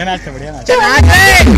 ಏನಾಗ್ತದೆ ಬಿಡಿ ಏನಾಗ್ತದೆ